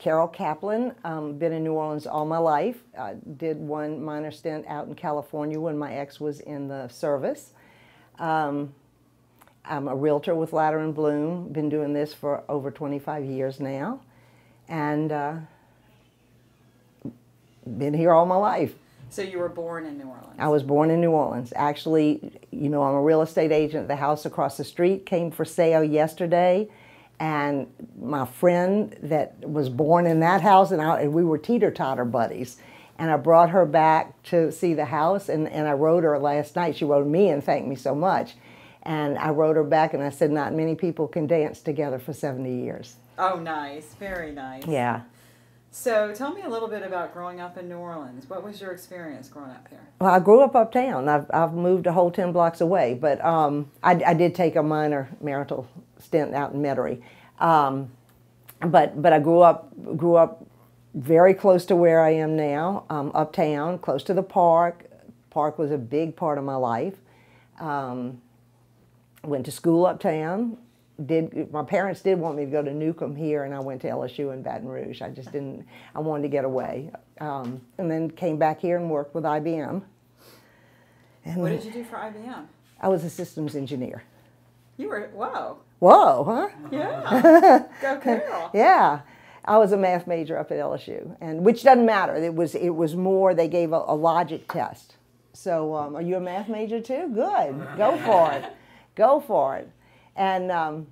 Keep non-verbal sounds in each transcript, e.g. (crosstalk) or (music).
Carol Caplan. Um, been in New Orleans all my life. Uh, did one minor stint out in California when my ex was in the service. Um, I'm a realtor with Latter and Blum, Been doing this for over 25 years now, and uh, been here all my life. So you were born in New Orleans. I was born in New Orleans. Actually, you know, I'm a real estate agent. The house across the street came for sale yesterday, and my friend that was born in that house, and, I, and we were teeter totter buddies. And I brought her back to see the house, and, and I wrote her last night. She wrote me and thanked me so much. And I wrote her back and I said, Not many people can dance together for 70 years. Oh, nice. Very nice. Yeah. So tell me a little bit about growing up in New Orleans. What was your experience growing up here? Well, I grew up uptown. I've, I've moved a whole 10 blocks away, but um, I, I did take a minor marital stint out in Metairie. Um, but, but I grew up, grew up very close to where I am now, um, uptown, close to the park. Park was a big part of my life. Um, went to school uptown. Did my parents did want me to go to Newcomb here, and I went to LSU in Baton Rouge. I just didn't. I wanted to get away, um, and then came back here and worked with IBM. And what did you do for IBM? I was a systems engineer. You were whoa. Whoa, huh? Yeah. (laughs) Go Carol. yeah. I was a math major up at LSU, and which doesn't matter. It was it was more. They gave a, a logic test. So, um, are you a math major too? Good. Go for it go for it. And um,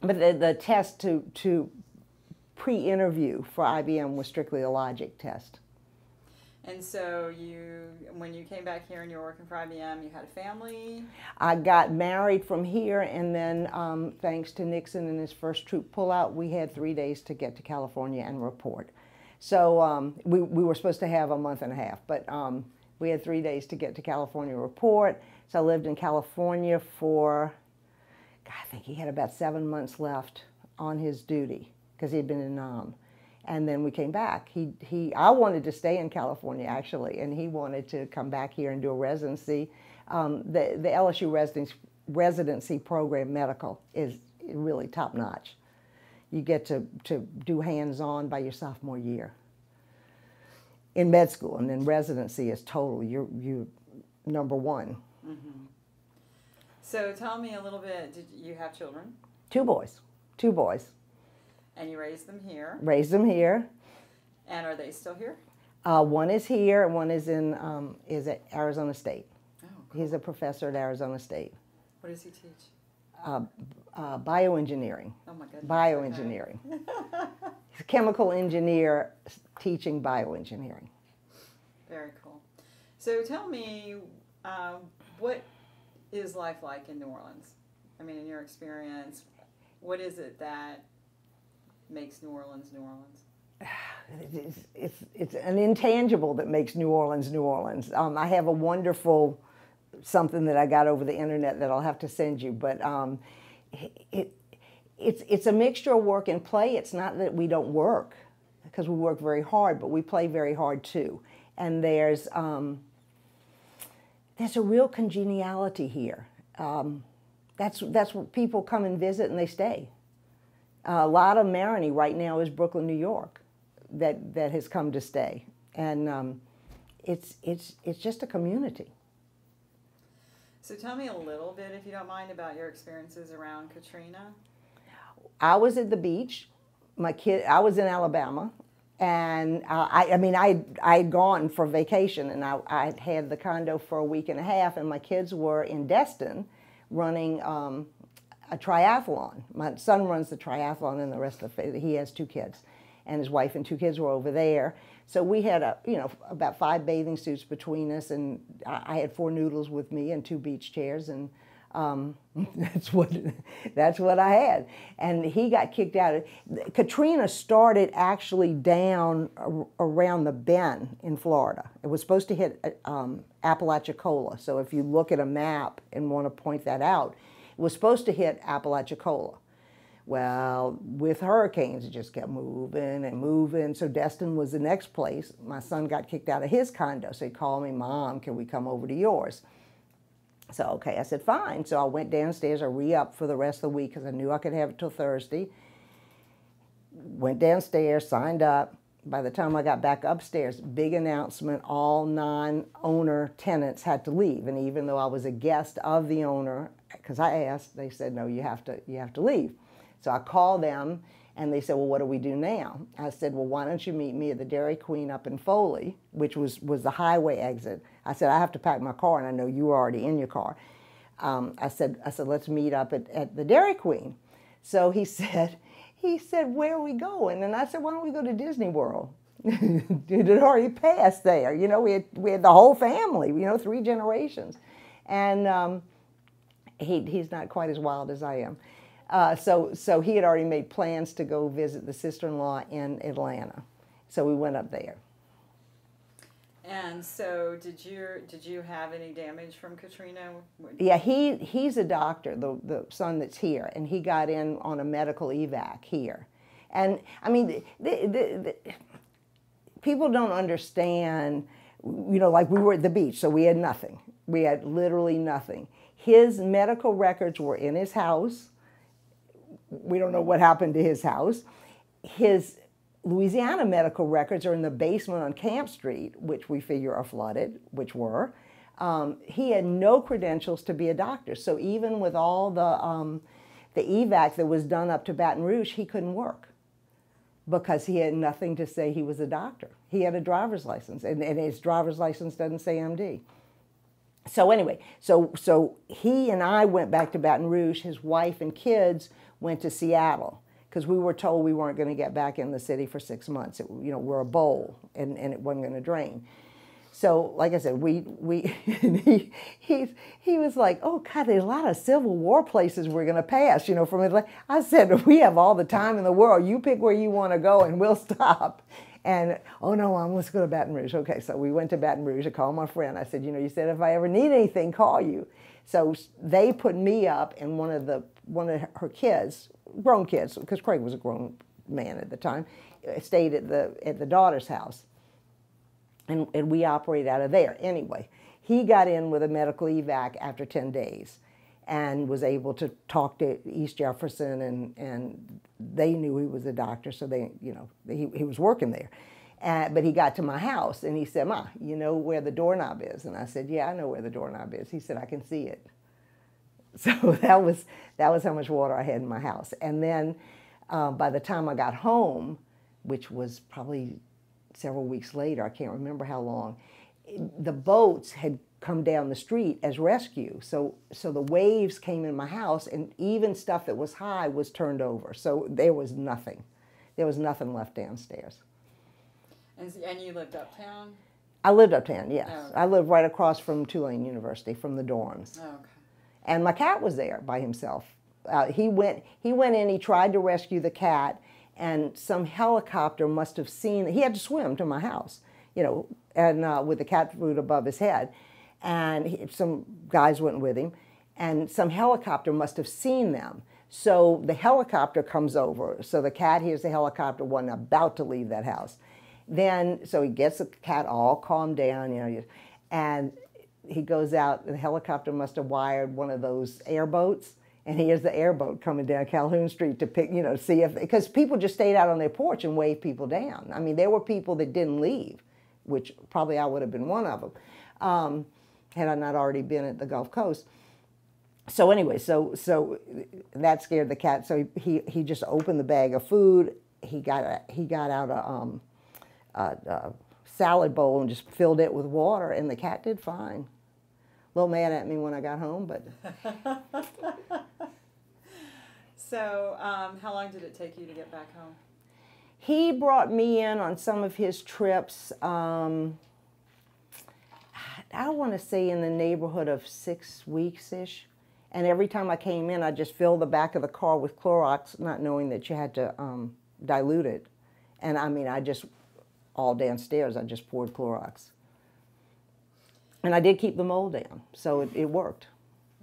but the, the test to to pre-interview for IBM was strictly a logic test. And so you, when you came back here and you were working for IBM, you had a family. I got married from here, and then um, thanks to Nixon and his first troop pullout, we had three days to get to California and report. So um, we we were supposed to have a month and a half, but um, we had three days to get to California report. So I lived in California for, I think he had about seven months left on his duty because he had been in Nam. And then we came back. He, he, I wanted to stay in California actually, and he wanted to come back here and do a residency. Um, the, the LSU residency, residency program, medical, is really top notch. You get to, to do hands on by your sophomore year in med school, and then residency is total. You're, you number one. Mm-hmm. So tell me a little bit. Did you have children? Two boys. Two boys. And you raised them here. Raised them here. And are they still here? Uh, one is here, and one is in um, is at Arizona State. Oh, cool. He's a professor at Arizona State. What does he teach? Uh, uh, bioengineering. Oh my goodness. Bioengineering. Okay. (laughs) He's a chemical engineer teaching bioengineering. Very cool. So tell me, um, what is life like in New Orleans? I mean, in your experience, what is it that makes New Orleans New Orleans? (sighs) It's, it's, it's an intangible that makes New Orleans New Orleans. Um, I have a wonderful something that I got over the internet that I'll have to send you, but um, it, it's, it's a mixture of work and play. It's not that we don't work because we work very hard, but we play very hard too. And there's, um, there's a real congeniality here. Um, that's, that's where people come and visit and they stay. Uh, a lot of Marigny right now is Brooklyn, New York, that, that has come to stay. And um, it's, it's, it's just a community. So tell me a little bit, if you don't mind, about your experiences around Katrina. I was at the beach. My kid, I was in Alabama and uh, I, I mean, I I had gone for vacation, and I I had the condo for a week and a half, and my kids were in Destin, running um, a triathlon. My son runs the triathlon, and the rest of the, he has two kids, and his wife and two kids were over there. So we had a you know about five bathing suits between us, and I, I had four noodles with me and two beach chairs, and um, (laughs) that's what that's what I had, and he got kicked out. Katrina started actually down around the bend in Florida. It was supposed to hit um, Apalachicola. So if you look at a map and want to point that out, it was supposed to hit Apalachicola. Well, with hurricanes, it just kept moving and moving. So Destin was the next place. My son got kicked out of his condo, so he called me, Mom, can we come over to yours? So, okay, I said, fine. So I went downstairs, I re upped for the rest of the week because I knew I could have it till Thursday. went downstairs, signed up. By the time I got back upstairs, big announcement all non owner tenants had to leave. And even though I was a guest of the owner, because I asked, they said, no, you have, to, you have to leave. So I called them and they said, well, what do we do now? I said, well, why don't you meet me at the Dairy Queen up in Foley, which was, was the highway exit. I said, I have to pack my car, and I know you were already in your car. Um, I said, I said, let's meet up at, at the Dairy Queen. So he (laughs) said, he said, where are we going? And I said, why don't we go to Disney World? (laughs) it had already passed there. You know, we had, we had the whole family, you know, three generations. And um, he, he's not quite as wild as I am. Uh, so, so he had already made plans to go visit the sister-in-law in Atlanta. So we went up there. And so, did you did you have any damage from Katrina? Yeah, he he's a doctor, the the son that's here, and he got in on a medical evac here, and I mean, the, the, the, people don't understand. You know, like we were at the beach, so we had nothing. We had literally nothing. His medical records were in his house. We don't know what happened to his house. His Louisiana medical records are in the basement on Camp Street, which we figure are flooded, which were. Um, he had no credentials to be a doctor. So even with all the, um, the evac that was done up to Baton Rouge, he couldn't work because he had nothing to say he was a doctor. He had a driver's license, and, and his driver's license doesn't say MD. So anyway, so so he and I went back to Baton Rouge. His wife and kids went to Seattle because we were told we weren't going to get back in the city for six months. It, you know, we're a bowl, and, and it wasn't going to drain. So, like I said, we we (laughs) he he's, he was like, oh God, there's a lot of Civil War places we're going to pass. You know, from Atlanta. I said, we have all the time in the world. You pick where you want to go, and we'll (laughs) stop. And oh no, Mom, let's go to Baton Rouge. Okay, so we went to Baton Rouge. I called my friend. I said, you know, you said if I ever need anything, call you. So they put me up, and one of the one of her kids grown kids, because Craig was a grown man at the time, eh, stayed at the at the daughter's house, and and we operated out of there anyway. He got in with a medical evac after ten days, and was able to talk to East Jefferson, and and they knew he was a doctor, so they you know he he was working there. Uh, but he got to my house and he said, Ma, you know where the doorknob is? And I said, Yeah, I know where the doorknob is. He said, I can see it. (laughs) So that was that was how much water I had in my house. And then uh, by the time I got home, which was probably several weeks later, I can't remember how long, the boats had come down the street as rescue. So so the waves came in my house, and even stuff that was high was turned over. So there was nothing. There was nothing left downstairs. And, and you lived uptown. I lived uptown, yes. Oh, okay. I lived right across from Tulane University, from the dorms. Oh, okay and my cat was there by himself. Uh, he went he went in. He tried to rescue the cat, and some helicopter must have seen. He had to swim to my house, you know, and uh, with the cat food above his head, and he, some guys went with him, and some helicopter must have seen them. So the helicopter comes over. So the cat hears the helicopter one about to leave that house. Then so he gets the cat all calmed down, you know, and he goes out, the helicopter must have wired one of those airboats, and here's the airboat coming down Calhoun Street to pick, you know, see if, because people just stayed out on their porch and waved people down. I mean, there were people that didn't leave, which probably I would have been one of them, um, had I not already been at the Gulf Coast. So anyway, so so that scared the cat. So he he just opened the bag of food. He got a, he got out a, um, a, a salad bowl and just filled it with water, and the cat did fine A little mad at me when I got home, but. (laughs) so, um, how long did it take you to get back home? He brought me in on some of his trips. Um, I want to say in the neighborhood of six weeks ish. And every time I came in, I just filled the back of the car with Clorox, not knowing that you had to um, dilute it. And I mean, I just, all downstairs, I just poured Clorox. And I did keep the mold down, so it, it worked.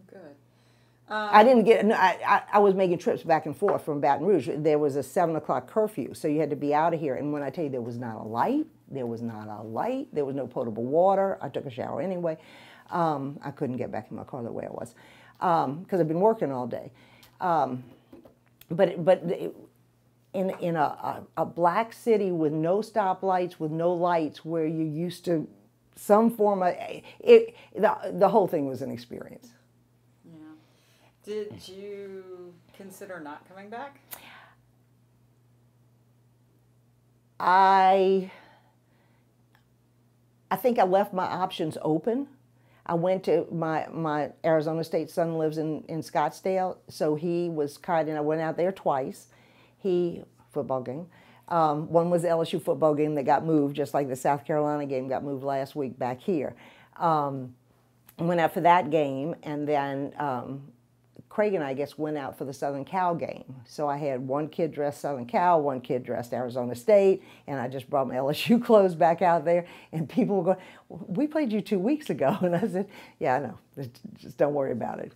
Good. Um, I didn't get. I, I, I was making trips back and forth from Baton Rouge. There was a seven o'clock curfew, so you had to be out of here. And when I tell you there was not a light, there was not a light. There was no potable water. I took a shower anyway. Um, I couldn't get back in my car the way I was because um, I've been working all day. Um, but but in in a, a, a black city with no stoplights, with no lights, where you used to some form of it. The the whole thing was an experience. Yeah. Did you consider not coming back? I I think I left my options open. I went to my my Arizona State son lives in in Scottsdale, so he was kind and I went out there twice. He football game. Um, one was the LSU football game that got moved, just like the South Carolina game got moved last week back here. Um, went out for that game, and then um, Craig and I, I guess went out for the Southern Cal game. So I had one kid dressed Southern Cal, one kid dressed Arizona State, and I just brought my (laughs) LSU clothes back out there. And people were going, "We played you two weeks ago," (laughs) and I said, "Yeah, I know. Just don't worry about it."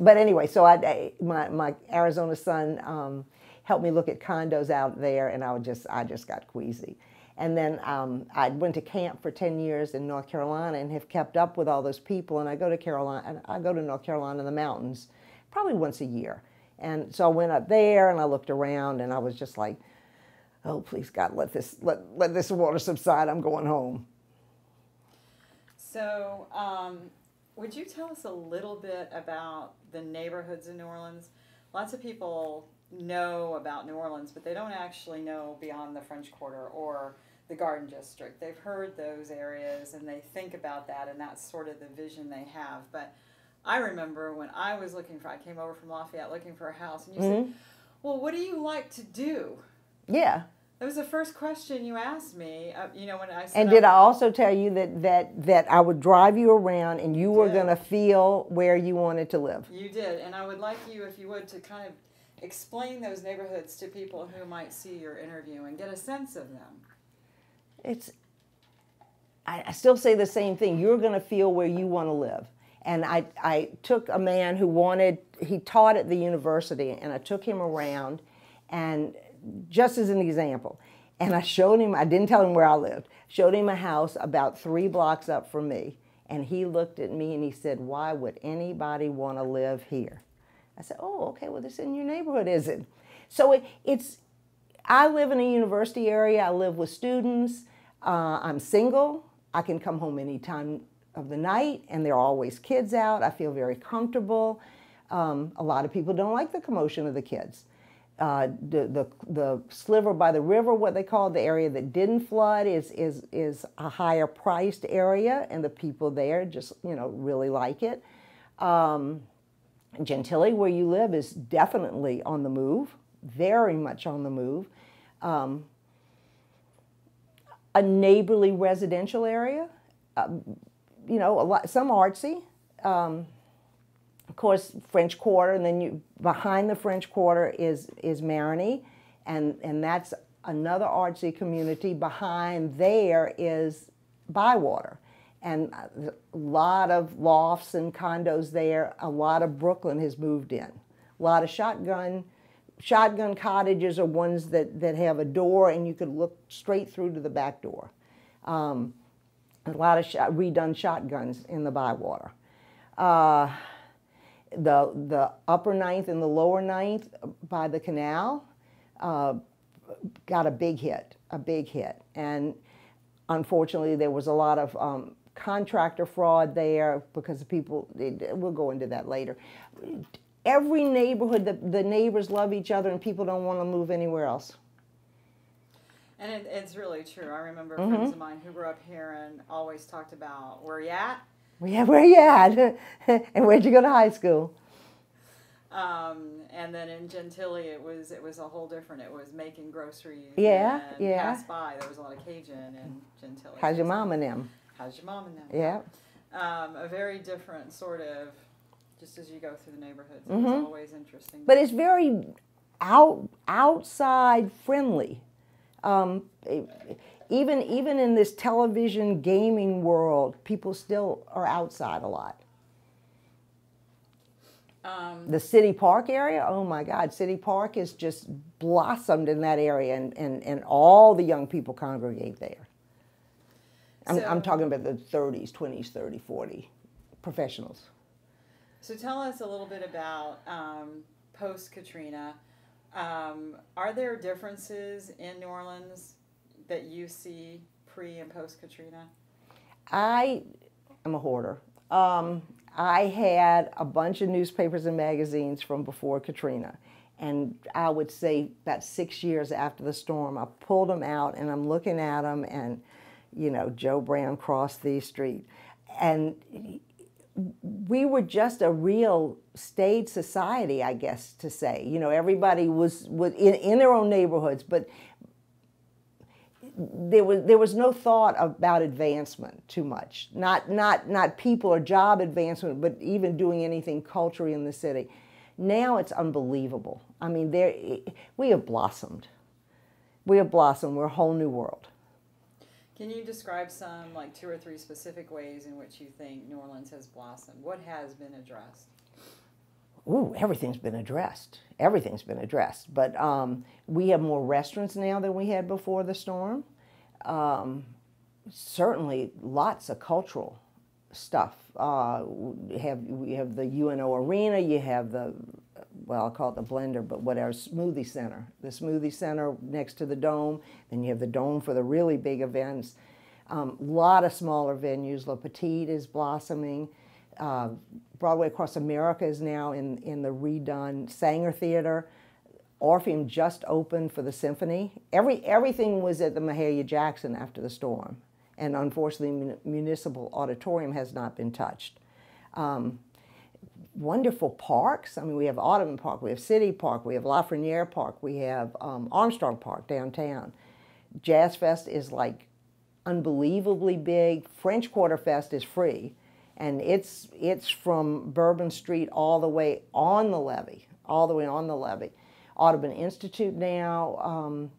But anyway, so I, my my Arizona son um, helped me look at condos out there, and I just I just got queasy. And then um, I went to camp for 10 years in North Carolina and have kept up with all those people. And I go to Carolina, I go to North Carolina in the mountains probably once a year. And so I went up there and I looked around and I was just like, oh, please God, let this, let, let this water subside. I'm going home. So, um, would you tell us a little bit about the neighborhoods in New Orleans? Lots of people know about New Orleans, but they don't actually know beyond the French Quarter or the Garden District. They've heard those areas and they think about that, and that's sort of the vision they have. But I remember when I was looking for, I came over from Lafayette looking for a house, and you mm-hmm. said, "Well, what do you like to do?" Yeah. That was the first question you asked me. Uh, you know when I And did I also tell you that that that I would drive you around and you were going to feel where you wanted to live? You did, and I would like you, if you would, to kind of explain those neighborhoods to people who might see your interview and get a sense of them. It's. I, I still say the same thing. You're going to feel where you want to live and I, I took a man who wanted, he taught at the university, and I took him around, and just as an example, and I showed him, I didn't tell him where I lived, showed him a house about three blocks up from me, and he looked at me and he said, Why would anybody want to live here? I said, Oh, okay, well, this in your neighborhood, is it? So it, it's, I live in a university area, I live with students, uh, I'm single, I can come home anytime of the night, and there are always kids out. I feel very comfortable. Um, a lot of people don't like the commotion of the kids. Uh, the, the, the sliver by the river, what they call the area that didn't flood, is, is, is a higher priced area, and the people there just, you know, really like it. Um, Gentilly, where you live, is definitely on the move, very much on the move. Um, a neighborly residential area. Uh, you know, a lot, some artsy. Um, of course, French Quarter, and then you behind the French Quarter is is Marigny, and and that's another artsy community. Behind there is Bywater, and a lot of lofts and condos there. A lot of Brooklyn has moved in. A lot of shotgun shotgun cottages are ones that that have a door and you could look straight through to the back door. Um, a lot of redone shotguns in the Bywater. Uh, the, the upper ninth and the lower ninth by the canal uh, got a big hit, a big hit. And unfortunately, there was a lot of um, contractor fraud there because people, we'll go into that later. Every neighborhood, the, the neighbors love each other and people don't want to move anywhere else. And it, it's really true. I remember mm-hmm. friends of mine who grew up here and always talked about where you at. Yeah, where you at? (laughs) and where'd you go to high school? Um, and then in Gentilly, it was it was a whole different. It was making groceries. Yeah, yeah. Pass by. There was a lot of Cajun in Gentilly. How's your mom and them? How's your mom and them? Yeah. Um, a very different sort of. Just as you go through the neighborhoods, mm-hmm. it's always interesting. But it's very out outside friendly um, even even in this television gaming world, people still are outside a lot. Um, the city park area, oh my God, city park has just blossomed in that area, and, and, and all the young people congregate there. I'm, so, I'm talking about the 30s, 20s, 30, 40 professionals. So tell us a little bit about um, post Katrina Um, are there differences in New Orleans that you see pre and post Katrina? I am a hoarder. Um, I had a bunch of newspapers and magazines from before Katrina. And I would say about six years after the storm, I pulled them out and I'm looking at them and, you know, Joe Brown crossed the street. And we were just a real staid society, I guess to say. You know, everybody was, was in, in their own neighborhoods, but there was there was no thought about advancement too much. Not not not people or job advancement, but even doing anything culturally in the city. Now it's unbelievable. I mean, there we have blossomed. We have blossomed. We're a whole new world. Can you describe some, like two or three specific ways in which you think New Orleans has blossomed? What has been addressed? Ooh, everything's been addressed. Everything's been addressed. But um, we have more restaurants now than we had before the storm. Um, certainly, lots of cultural stuff. Uh, have we have the UNO Arena. You have the well, I'll call it the blender, but whatever, smoothie center. The smoothie center next to the dome. Then you have the dome for the really big events. A um, lot of smaller venues. Le Petit is blossoming. Uh, Broadway Across America is now in, in the redone Saenger Theater. Orpheum just opened for the symphony. Every, everything was at the Mahalia Jackson after the storm. And unfortunately, Municipal Auditorium has not been touched. Um, wonderful parks. I mean, we have Audubon Park, we have City Park, we have Lafreniere Park, we have um, Armstrong Park downtown. Jazz Fest is like unbelievably big. French Quarter Fest is free, and it's it's from Bourbon Street all the way on the levee, all the way on the levee. Audubon Institute now. Um,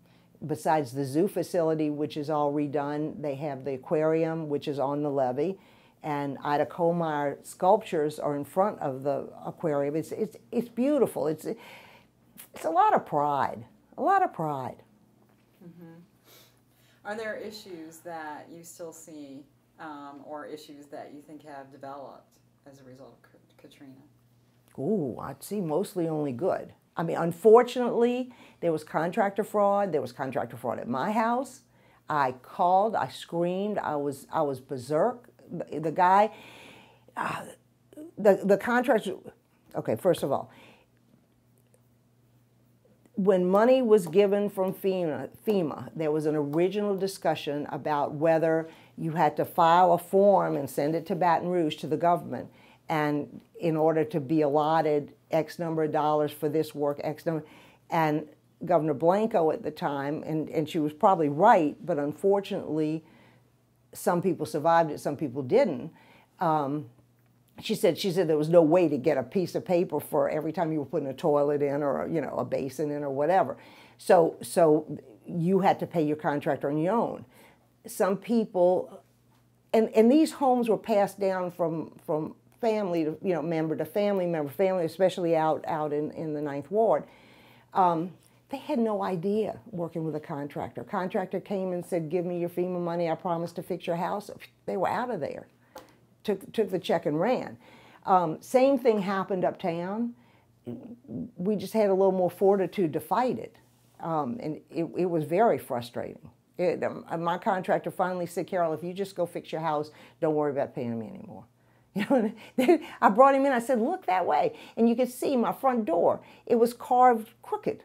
besides the zoo facility, which is all redone, they have the aquarium, which is on the levee and Ida Kohlmeyer sculptures are in front of the aquarium. It's, it's, it's beautiful. It's, it's a lot of pride, a lot of pride. Mm-hmm. Are there issues that you still see um, or issues that you think have developed as a result of Katrina? Ooh, I'd see mostly only good. I mean, unfortunately, there was contractor fraud. There was contractor fraud at my house. I called, I screamed, I was, I was berserk the guy, uh, the, the contractor, okay, first of all, when money was given from FEMA, FEMA, there was an original discussion about whether you had to file a form and send it to Baton Rouge to the government, and in order to be allotted X number of dollars for this work, X number, and Governor Blanco at the time, and, and she was probably right, but unfortunately, some people survived it, some people didn't. Um, she said she said there was no way to get a piece of paper for every time you were putting a toilet in or you know a basin in or whatever. So so you had to pay your contractor on your own. Some people, and and these homes were passed down from from family to you know member to family member family, especially out out in in the ninth ward. Um, they had no idea working with a contractor. Contractor came and said, give me your FEMA money, I promise to fix your house. They were out of there. Took, took the check and ran. Um, same thing happened uptown. We just had a little more fortitude to fight it. Um, and it, it, was very frustrating. It, um, my contractor finally said, Carol, if you just go fix your house, don't worry about paying me anymore. (laughs) You know, (laughs) I brought him in, I said, look that way. And you could see my front door, it was carved crooked.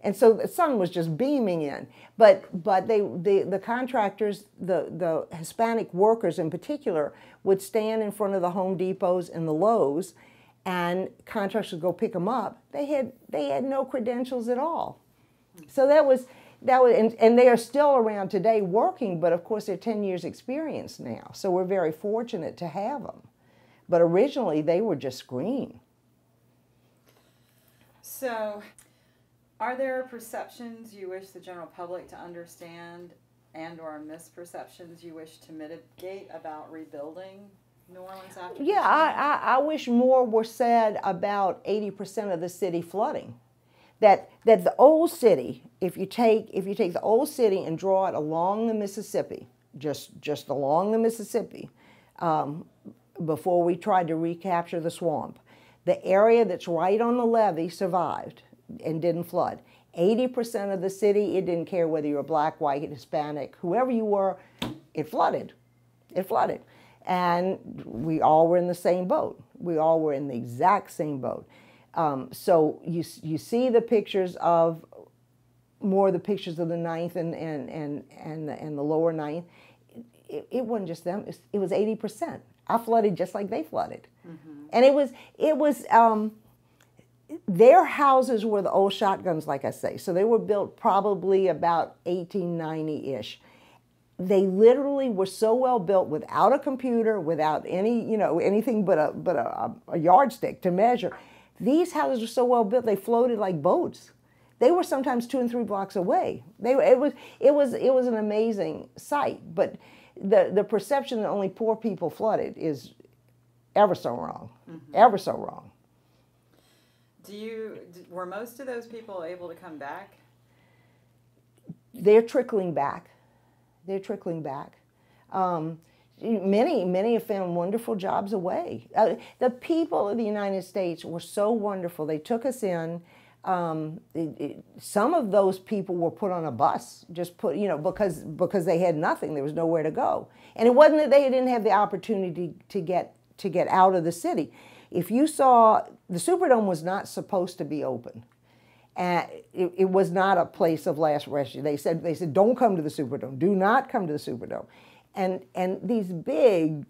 And so the sun was just beaming in. But but they the, the contractors, the, the Hispanic workers in particular, would stand in front of the Home Depots and the Lowe's and contractors would go pick them up. They had they had no credentials at all. So that was that was and, and they are still around today working, but of course they're 10 years experience now. So we're very fortunate to have them. But originally they were just green. So are there perceptions you wish the general public to understand and or misperceptions you wish to mitigate about rebuilding New Orleans after? Yeah, I, I, I wish more were said about 80% of the city flooding. That, that the old city, if you take if you take the old city and draw it along the Mississippi, just just along the Mississippi, um, before we tried to recapture the swamp, the area that's right on the levee survived and didn't flood. 80% of the city, it didn't care whether you were black, white, Hispanic, whoever you were, it flooded. It flooded. And we all were in the same boat. We all were in the exact same boat. Um, so you, you see the pictures of more of the pictures of the ninth and, and, and, and, the, and the lower ninth. It, it wasn't just them, it was 80%. I flooded just like they flooded. Mm-hmm. And it was, it was, um, their houses were the old shotguns, like I say. So they were built probably about 1890 ish. They literally were so well built without a computer, without any, you know, anything but a, but a, a yardstick to measure. These houses were so well built, they floated like boats. They were sometimes two and three blocks away. They, it, was, it, was, it was an amazing sight. But the, the perception that only poor people flooded is ever so wrong, mm-hmm. ever so wrong. Do you were most of those people able to come back? They're trickling back. They're trickling back. Um, many, many have found wonderful jobs away. Uh, the people of the United States were so wonderful. They took us in. Um, it, it, some of those people were put on a bus, just put, you know, because because they had nothing. There was nowhere to go, and it wasn't that they didn't have the opportunity to get to get out of the city if you saw the Superdome was not supposed to be open. And it, it, was not a place of last rescue. They said, they said, don't come to the Superdome. Do not come to the Superdome. And, and these big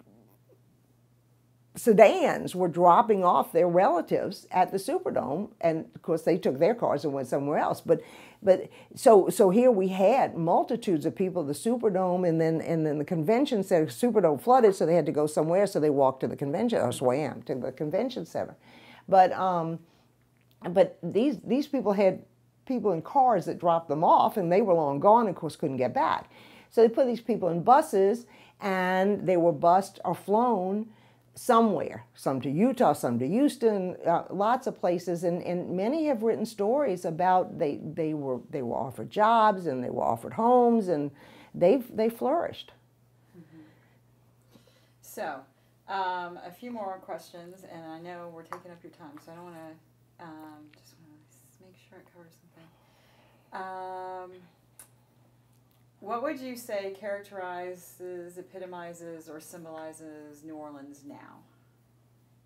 sedans were dropping off their relatives at the Superdome, and of course they took their cars and went somewhere else. But, but so so here we had multitudes of people the Superdome, and then and then the convention center. Superdome flooded, so they had to go somewhere. So they walked to the convention or swam to the convention center. But um, but these these people had people in cars that dropped them off, and they were long gone. And of course, couldn't get back. So they put these people in buses, and they were bused or flown somewhere, some to Utah, some to Houston, uh, lots of places, and, and many have written stories about they, they were they were offered jobs and they were offered homes and they've they flourished. Mm-hmm. So, um, a few more questions, and I know we're taking up your time, so I don't want to um, just want to make sure it covers something. Um, what would you say characterizes, epitomizes, or symbolizes New Orleans now?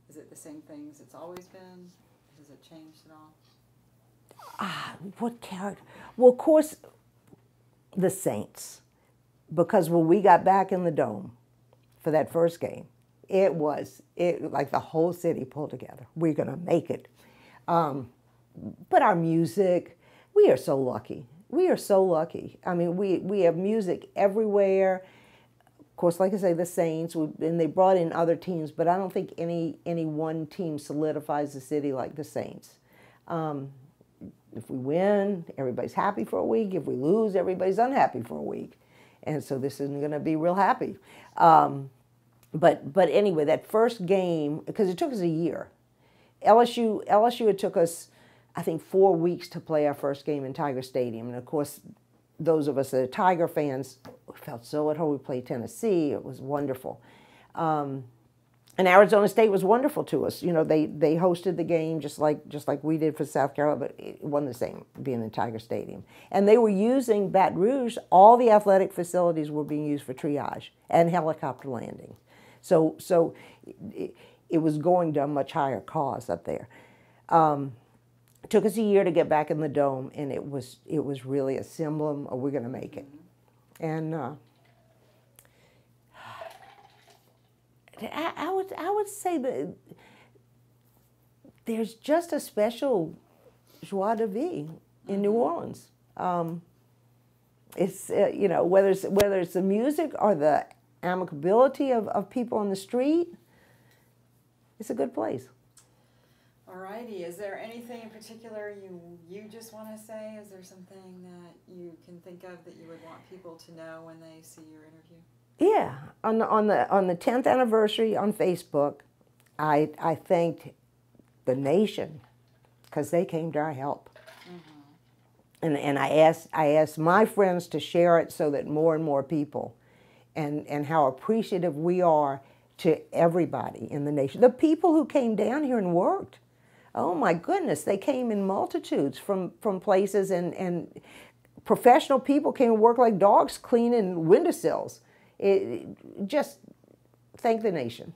Is it the same things it's always been? Has it changed at all? Ah, what character? Well, of course, the Saints, because when we got back in the dome for that first game, it was it like the whole city pulled together. We're gonna make it. Um, but our music, we are so lucky we are so lucky. I mean, we, we have music everywhere. Of course, like I say, the Saints, and they brought in other teams, but I don't think any, any one team solidifies the city like the Saints. Um, if we win, everybody's happy for a week. If we lose, everybody's unhappy for a week. And so this isn't going to be real happy. Um, but, but anyway, that first game, because it took us a year. LSU, LSU, it took us I think, four weeks to play our first game in Tiger Stadium. And of course, those of us that are Tiger fans felt so at home. We played Tennessee. It was wonderful. Um, and Arizona State was wonderful to us. You know, they they hosted the game just like just like we did for South Carolina, but it wasn't the same being in Tiger Stadium. And they were using Baton Rouge. All the athletic facilities were being used for triage and helicopter landing. So so it, it was going to a much higher cause up there. Um, it took us a year to get back in the dome, and it was it was really a symbol of we're going to make it. And uh, (sighs) I, I, would I would say that there's just a special joie de vivre in New mm-hmm. Orleans. Um, it's uh, you know whether it's whether it's the music or the amicability of, of people on the street. It's a good place. Alrighty, is there anything in particular you you just want to say? Is there something that you can think of that you would want people to know when they see your interview? Yeah, on the on the on the tenth anniversary on Facebook, I I thanked the nation because they came to our help. Mm-hmm. And, and I asked I asked my friends to share it so that more and more people and, and how appreciative we are to everybody in the nation. The people who came down here and worked. Oh my goodness, they came in multitudes from, from places and, and professional people came and work like dogs cleaning windowsills. It- just thank the nation.